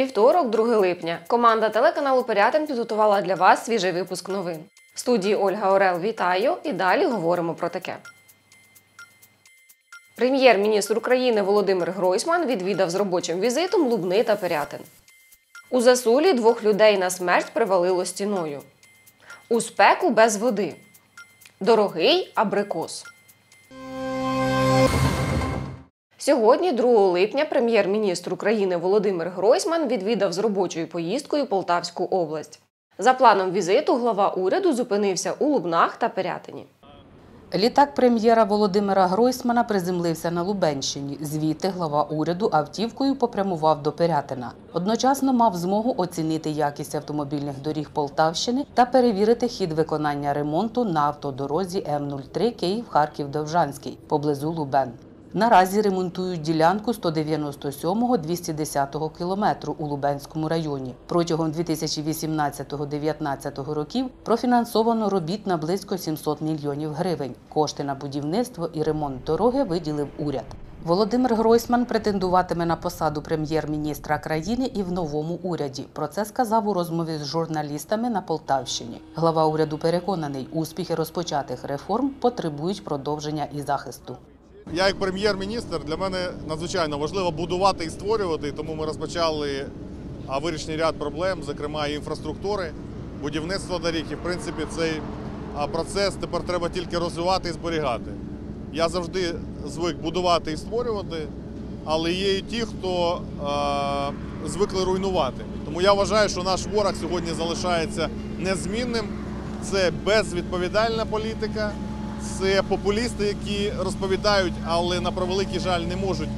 Вівторок, 2 липня. Команда телеканалу Порятин підготувала для вас свіжий випуск новин. В студії Ольга Орел вітаю і далі говоримо про таке. Прем'єр-міністр України Володимир Гройсман відвідав з робочим візитом Лубни та Пирятин. У засулі двох людей на смерть привалило стіною. У спеку без води. Дорогий абрикос. Сьогодні, 2 липня, прем'єр-міністр України Володимир Гройсман відвідав з робочою поїздкою Полтавську область. За планом візиту глава уряду зупинився у Лубнах та Пирятині. Літак прем'єра Володимира Гройсмана приземлився на Лубенщині. Звідти глава уряду автівкою попрямував до Пирятина. Одночасно мав змогу оцінити якість автомобільних доріг Полтавщини та перевірити хід виконання ремонту на автодорозі М03 Київ-Харків-Довжанський поблизу Лубен. Наразі ремонтують ділянку 197-210 кілометру у Лубенському районі. Протягом 2018-2019 років профінансовано робіт на близько 700 мільйонів гривень. Кошти на будівництво і ремонт дороги виділив уряд. Володимир Гройсман претендуватиме на посаду прем'єр-міністра країни і в новому уряді. Про це сказав у розмові з журналістами на Полтавщині. Глава уряду переконаний, успіхи розпочатих реформ потребують продовження і захисту. Я як прем'єр-міністр для мене надзвичайно важливо будувати і створювати, тому ми розпочали вирішення ряд проблем, зокрема і інфраструктури, будівництва доріг. І в принципі цей процес тепер треба тільки розвивати і зберігати. Я завжди звик будувати і створювати, але є і ті, хто а, звикли руйнувати. Тому я вважаю, що наш ворог сьогодні залишається незмінним. Це безвідповідальна політика. Це популісти, які розповідають, але на превеликий жаль не можуть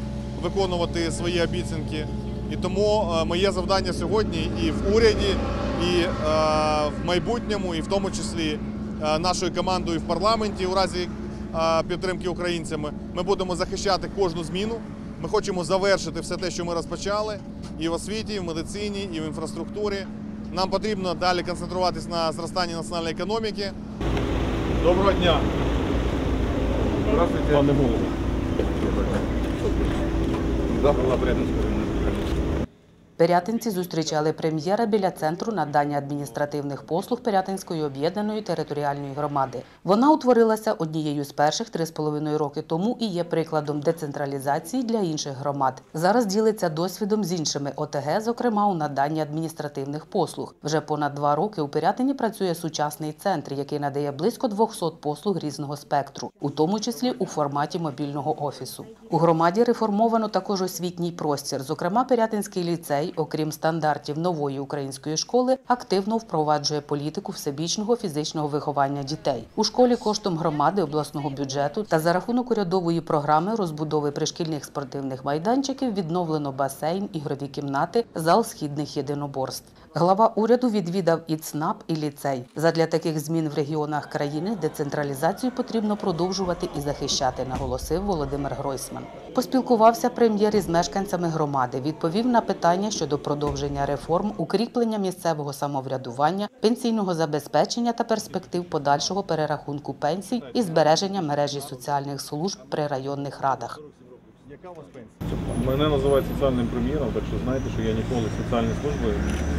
виконувати свої обіцянки. І тому е, моє завдання сьогодні і в уряді, і е, в майбутньому, і в тому числі е, нашою командою в парламенті у разі підтримки українцями, ми будемо захищати кожну зміну. Ми хочемо завершити все те, що ми розпочали, і в освіті, і в медицині, і в інфраструктурі. Нам потрібно далі концентруватись на зростанні національної економіки. Доброго дня! Здравствуйте. Пане голово. Да. Порядинського району. Пирятинці зустрічали прем'єра біля центру надання адміністративних послуг Пирятинської об'єднаної територіальної громади. Вона утворилася однією з перших три з половиною роки тому і є прикладом децентралізації для інших громад. Зараз ділиться досвідом з іншими ОТГ, зокрема у наданні адміністративних послуг. Вже понад два роки у Пирятині працює сучасний центр, який надає близько 200 послуг різного спектру, у тому числі у форматі мобільного офісу. У громаді реформовано також освітній простір. Зокрема, Пирятинський ліцей, окрім стандартів нової української школи, активно впроваджує політику всебічного фізичного виховання дітей. У школі коштом громади обласного бюджету та за рахунок урядової програми розбудови пришкільних спортивних майданчиків відновлено басейн, ігрові кімнати, зал східних єдиноборств. Глава уряду відвідав і ЦНАП, і ліцей. Задля таких змін в регіонах країни децентралізацію потрібно продовжувати і захищати, наголосив Володимир Гройсман. Поспілкувався прем'єр із мешканцями громади, відповів на питання щодо продовження реформ, укріплення місцевого самоврядування, пенсійного забезпечення та перспектив подальшого перерахунку пенсій і збереження мережі соціальних служб при районних радах. Мене називають соціальним прем'єром, так що знаєте, що я ніколи соціальні служби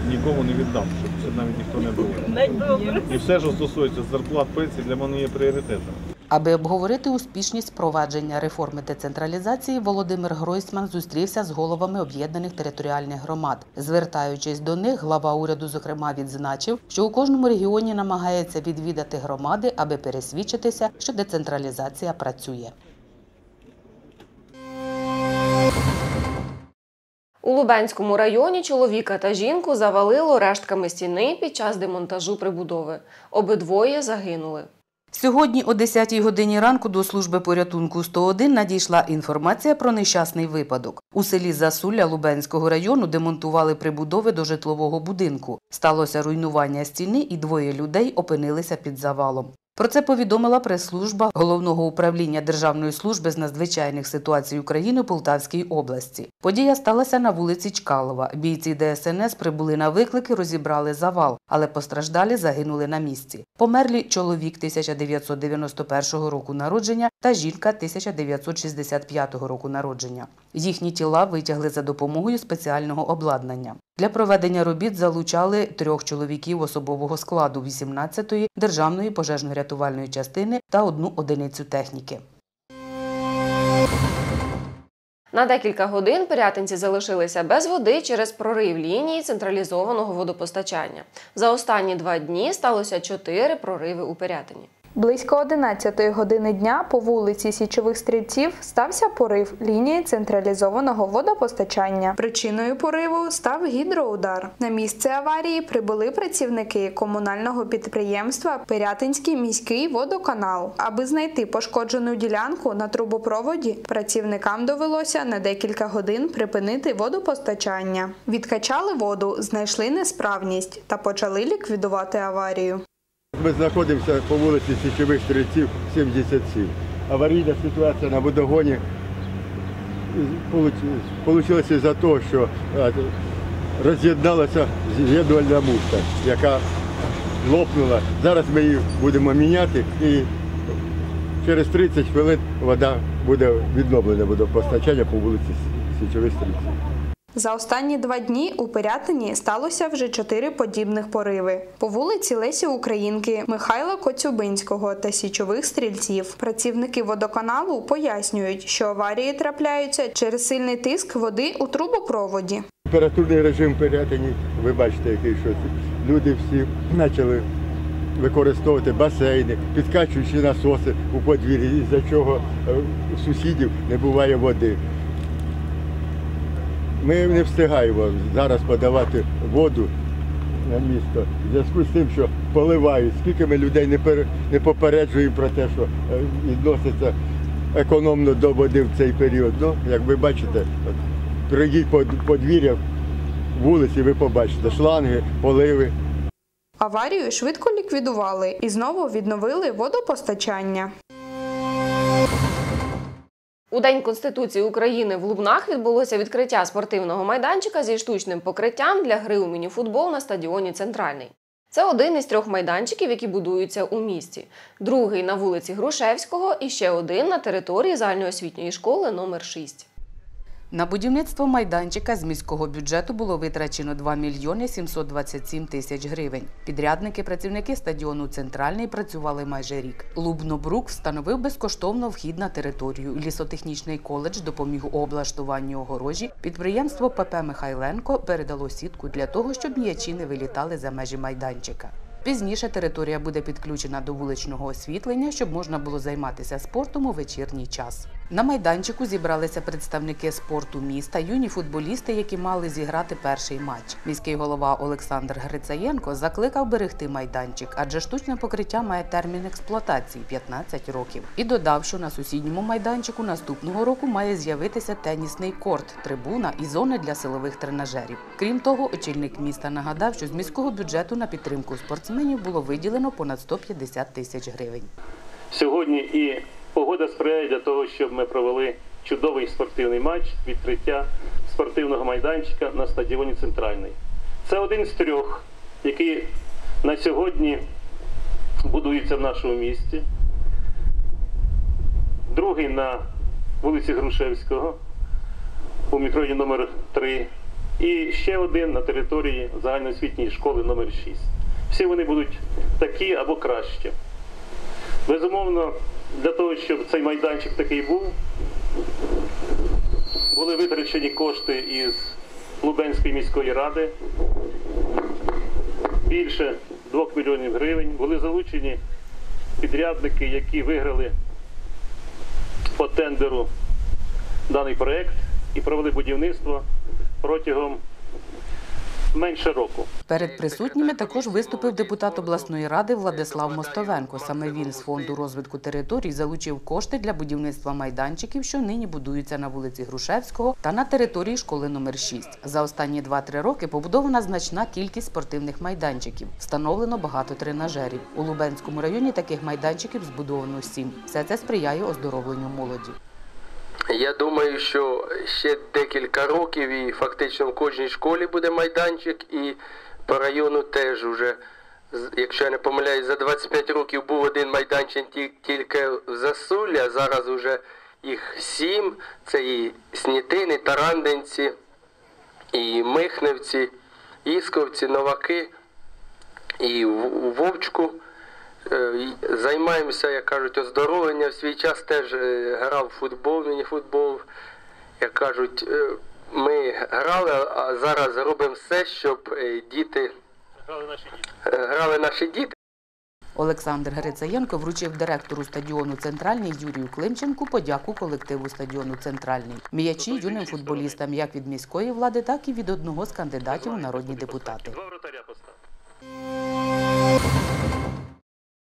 нікому не віддам, щоб це навіть ніхто не був. І все, що стосується зарплат пенсій, для мене є пріоритетом. Аби обговорити успішність впровадження реформи децентралізації, Володимир Гройсман зустрівся з головами об'єднаних територіальних громад. Звертаючись до них, глава уряду зокрема відзначив, що у кожному регіоні намагається відвідати громади, аби пересвідчитися, що децентралізація працює. У Лубенському районі чоловіка та жінку завалило рештками стіни під час демонтажу прибудови. Обидвоє загинули. Сьогодні о 10-й годині ранку до служби порятунку 101 надійшла інформація про нещасний випадок. У селі Засулля Лубенського району демонтували прибудови до житлового будинку. Сталося руйнування стіни і двоє людей опинилися під завалом. Про це повідомила прес-служба головного управління Державної служби з надзвичайних ситуацій України у Полтавській області. Подія сталася на вулиці Чкалова. Бійці ДСНС прибули на виклики, розібрали завал, але постраждалі загинули на місці. Померлі чоловік 1991 року народження та жінка 1965 року народження. Їхні тіла витягли за допомогою спеціального обладнання. Для проведення робіт залучали трьох чоловіків особового складу 18-ї державної пожежно-рятувальної частини та одну одиницю техніки. На декілька годин пирятинці залишилися без води через прорив лінії централізованого водопостачання. За останні два дні сталося чотири прориви у Пирятині. Близько 11 години дня по вулиці Січових стрільців стався порив лінії централізованого водопостачання. Причиною пориву став гідроудар. На місце аварії прибули працівники комунального підприємства Пирятинський міський водоканал. Аби знайти пошкоджену ділянку на трубопроводі, працівникам довелося на декілька годин припинити водопостачання. Відкачали воду, знайшли несправність та почали ліквідувати аварію. Ми знаходимося по вулиці Січових Стрільців, 77. Аварійна ситуація на водогоні вийшла за того, що е, роз'єдналася з'єднувальна муфта, яка лопнула. Зараз ми її будемо міняти і через 30 хвилин вода буде відновлена водопостачання по вулиці Січових Стрільців. За останні два дні у Пирятині сталося вже чотири подібних пориви. По вулиці Лесі Українки, Михайла Коцюбинського та січових стрільців. Працівники водоканалу пояснюють, що аварії трапляються через сильний тиск води у трубопроводі. Температурний режим в Пирятині, ви бачите, який що. Люди всі почали використовувати басейни, підкачуючи насоси у подвір'ї, із-за чого е, у сусідів не буває води. Ми не встигаємо зараз подавати воду на місто в зв'язку з тим, що поливають. Скільки ми людей не, пер... не попереджуємо про те, що е, відноситься економно до води в цей період. Ну, як ви бачите, пройдіть по подвір'я вулиці, ви побачите шланги, поливи. Аварію швидко ліквідували і знову відновили водопостачання. У День Конституції України в Лубнах відбулося відкриття спортивного майданчика зі штучним покриттям для гри у мініфутбол на стадіоні Центральний. Це один із трьох майданчиків, які будуються у місті. Другий на вулиці Грушевського і ще один на території загальноосвітньої школи номер 6. На будівництво майданчика з міського бюджету було витрачено 2 мільйони 727 тисяч гривень. Підрядники, працівники стадіону Центральний працювали майже рік. Лубнобрук встановив безкоштовно вхід на територію. Лісотехнічний коледж допоміг у облаштуванні огорожі. Підприємство ПП Михайленко передало сітку для того, щоб м'ячі не вилітали за межі майданчика. Пізніше територія буде підключена до вуличного освітлення, щоб можна було займатися спортом у вечірній час. На майданчику зібралися представники спорту міста, юні футболісти, які мали зіграти перший матч. Міський голова Олександр Грицаєнко закликав берегти майданчик, адже штучне покриття має термін експлуатації 15 років. І додав, що на сусідньому майданчику наступного року має з'явитися тенісний корт, трибуна і зони для силових тренажерів. Крім того, очільник міста нагадав, що з міського бюджету на підтримку спортсменів було виділено понад 150 тисяч гривень. Сьогодні і погода сприяє для того, щоб ми провели чудовий спортивний матч відкриття спортивного майданчика на стадіоні Центральний. Це один з трьох, який на сьогодні будується в нашому місті. Другий на вулиці Грушевського у мікрорайоні номер 3 і ще один на території загальноосвітньої школи номер 6 Всі вони будуть такі або кращі. Безумовно, для того, щоб цей майданчик такий був, були витрачені кошти із Лубенської міської ради. Більше 2 мільйонів гривень. Були залучені підрядники, які виграли по тендеру даний проект і провели будівництво протягом менше року. Перед присутніми також виступив депутат обласної ради Владислав Мостовенко. Саме він з фонду розвитку територій залучив кошти для будівництва майданчиків, що нині будуються на вулиці Грушевського та на території школи номер 6 За останні 2-3 роки побудована значна кількість спортивних майданчиків. Встановлено багато тренажерів. У Лубенському районі таких майданчиків збудовано 7. Все це сприяє оздоровленню молоді. Я думаю, що ще декілька років і фактично в кожній школі буде майданчик, і по району теж вже якщо я не помиляюсь, за 25 років був один майданчик тільки в Засулі, а зараз уже їх сім. Це і Снітини, Тарандинці, і Михневці, Ісковці, Новаки, і Вовчку. Е, Займаємося, як кажуть, оздоровленням. В свій час теж е, грав в футбол, міні-футбол. Як кажуть, е, ми грали, а зараз робимо все, щоб діти Грали наші діти. грали наші діти. Олександр Грицаєнко вручив директору стадіону Центральний Юрію Климченку подяку колективу стадіону Центральний. М'ячі юним футболістам як від міської влади, так і від одного з кандидатів у народні депутати.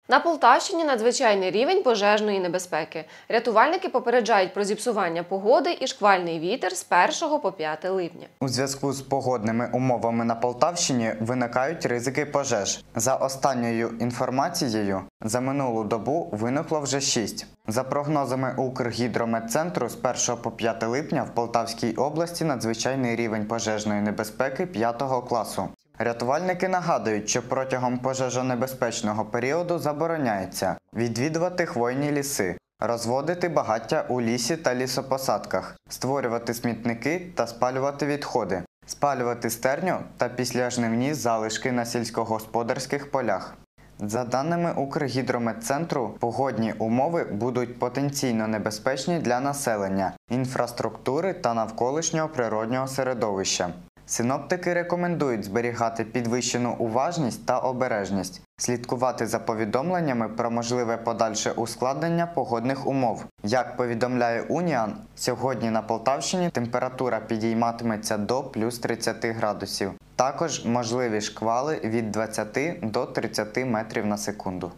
На Полтавщині надзвичайний рівень пожежної небезпеки. Рятувальники попереджають про зіпсування погоди і шквальний вітер з 1 по 5 липня. У зв'язку з погодними умовами на Полтавщині виникають ризики пожеж. За останньою інформацією, за минулу добу виникло вже 6. За прогнозами Укргідрометцентру, з 1 по 5 липня в Полтавській області надзвичайний рівень пожежної небезпеки 5 класу. Рятувальники нагадують, що протягом пожежонебезпечного періоду забороняється відвідувати хвойні ліси, розводити багаття у лісі та лісопосадках, створювати смітники та спалювати відходи, спалювати стерню та післяжнивні залишки на сільськогосподарських полях. За даними Укргідрометцентру, погодні умови будуть потенційно небезпечні для населення, інфраструктури та навколишнього природнього середовища. Синоптики рекомендують зберігати підвищену уважність та обережність, слідкувати за повідомленнями про можливе подальше ускладнення погодних умов. Як повідомляє Уніан, сьогодні на Полтавщині температура підійматиметься до плюс 30 градусів. Також можливі шквали від 20 до 30 метрів на секунду.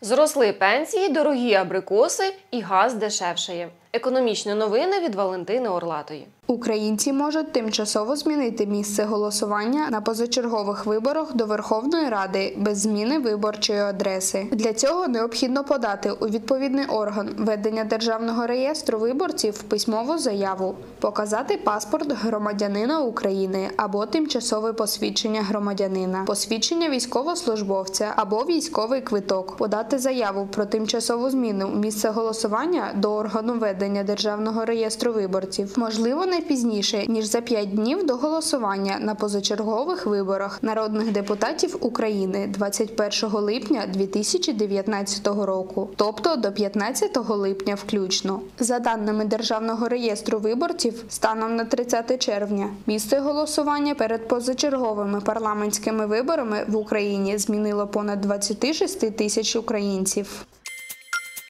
Зросли пенсії, дорогі абрикоси і газ дешевшає. Економічні новини від Валентини Орлатої. Українці можуть тимчасово змінити місце голосування на позачергових виборах до Верховної Ради без зміни виборчої адреси. Для цього необхідно подати у відповідний орган ведення державного реєстру виборців письмову заяву, показати паспорт громадянина України або тимчасове посвідчення громадянина, посвідчення військовослужбовця або військовий квиток, подати заяву про тимчасову зміну місця голосування до органу ведення державного реєстру виборців. Можливо, не пізніше ніж за 5 днів до голосування на позачергових виборах народних депутатів України 21 липня 2019 року, тобто до 15 липня включно. За даними Державного реєстру виборців, станом на 30 червня місце голосування перед позачерговими парламентськими виборами в Україні змінило понад 26 тисяч українців.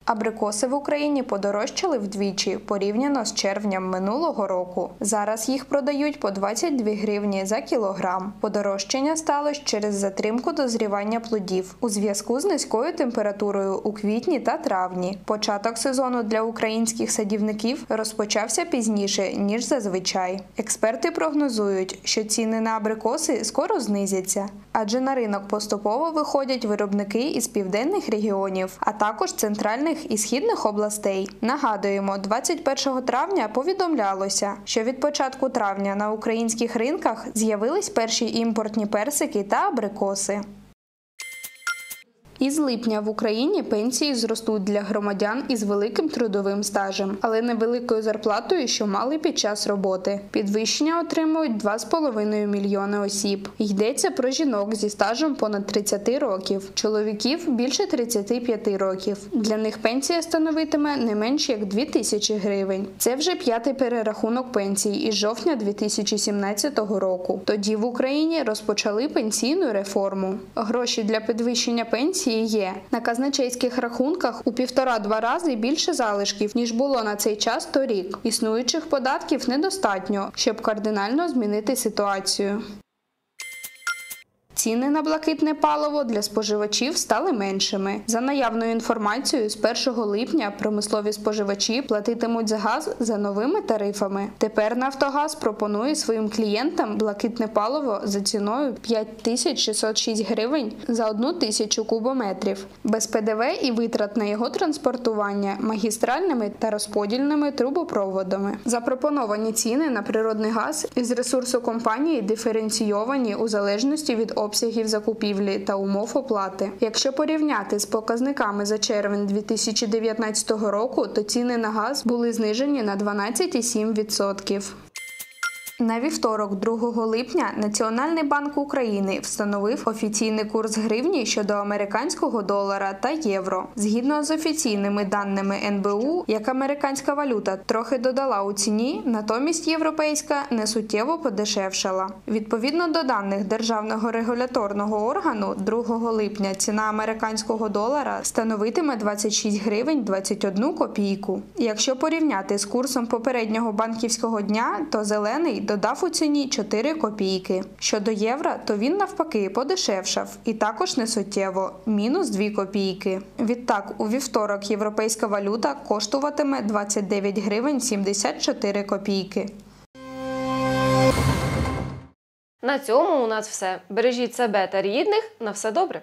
Абрикоси в Україні подорожчали вдвічі порівняно з червнем минулого року. Зараз їх продають по 22 гривні за кілограм. Подорожчання сталося через затримку дозрівання плодів у зв'язку з низькою температурою у квітні та травні. Початок сезону для українських садівників розпочався пізніше ніж зазвичай. Експерти прогнозують, що ціни на абрикоси скоро знизяться, адже на ринок поступово виходять виробники із південних регіонів, а також центральних і східних областей. Нагадуємо, 21 травня повідомлялося, що від початку травня на українських ринках з'явились перші імпортні персики та абрикоси. Із липня в Україні пенсії зростуть для громадян із великим трудовим стажем, але невеликою зарплатою, що мали під час роботи. Підвищення отримують 2,5 мільйони осіб. Йдеться про жінок зі стажем понад 30 років, чоловіків більше 35 років. Для них пенсія становитиме не менш як 2 тисячі гривень. Це вже п'ятий перерахунок пенсій із жовтня 2017 року. Тоді в Україні розпочали пенсійну реформу. Гроші для підвищення пенсії є на казначейських рахунках у півтора-два рази більше залишків ніж було на цей час торік. Існуючих податків недостатньо, щоб кардинально змінити ситуацію. Ціни на блакитне паливо для споживачів стали меншими. За наявною інформацією, з 1 липня промислові споживачі платитимуть за газ за новими тарифами. Тепер Нафтогаз пропонує своїм клієнтам блакитне паливо за ціною 5606 гривень за одну тисячу кубометрів, без ПДВ і витрат на його транспортування магістральними та розподільними трубопроводами. Запропоновані ціни на природний газ із ресурсу компанії диференційовані у залежності від обсягів закупівлі та умов оплати. Якщо порівняти з показниками за червень 2019 року, то ціни на газ були знижені на 12,7%. На вівторок, 2 липня, Національний банк України встановив офіційний курс гривні щодо американського долара та євро. Згідно з офіційними даними НБУ, як американська валюта трохи додала у ціні, натомість європейська несуттєво подешевшала. Відповідно до даних Державного регуляторного органу, 2 липня ціна американського долара становитиме 26 гривень 21 копійку. Якщо порівняти з курсом попереднього банківського дня, то зелений додав у ціні 4 копійки. Щодо євро, то він навпаки подешевшав і також не суттєво мінус 2 копійки. Відтак, у вівторок європейська валюта коштуватиме 29 гривень 74 копійки. На цьому у нас все. Бережіть себе та рідних. На все добре.